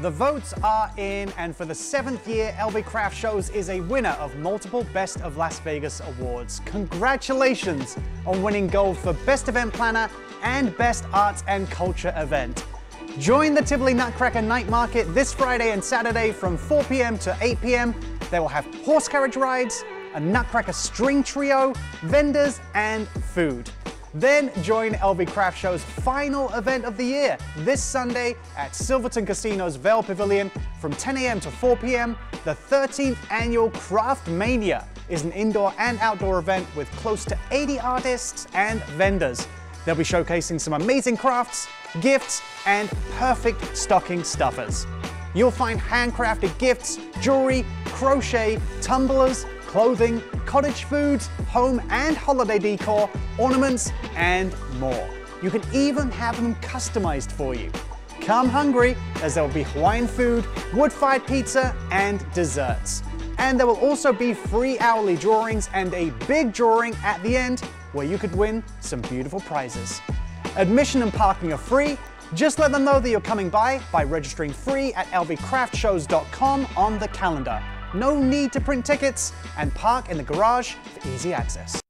The votes are in, and for the seventh year, LV Craft Shows is a winner of multiple Best of Las Vegas awards. Congratulations on winning gold for Best Event Planner and Best Arts and Culture Event. Join the Tivoli Nutcracker Night Market this Friday and Saturday from 4 p.m. to 8 p.m. They will have horse carriage rides, a Nutcracker string trio, vendors, and food. Then join LV Craft Show's final event of the year this Sunday at Silverton Casino's Veil Pavilion from 10 a.m. to 4 p.m. The 13th annual Craft Mania is an indoor and outdoor event with close to 80 artists and vendors. They'll be showcasing some amazing crafts, gifts, and perfect stocking stuffers. You'll find handcrafted gifts, jewelry, crochet, tumblers, clothing, cottage foods, home and holiday decor, ornaments, and more. You can even have them customized for you. Come hungry, as there will be Hawaiian food, wood-fired pizza, and desserts. And there will also be free hourly drawings and a big drawing at the end where you could win some beautiful prizes. Admission and parking are free. Just let them know that you're coming by by registering free at lvcraftshows.com on the calendar. No need to print tickets and park in the garage for easy access.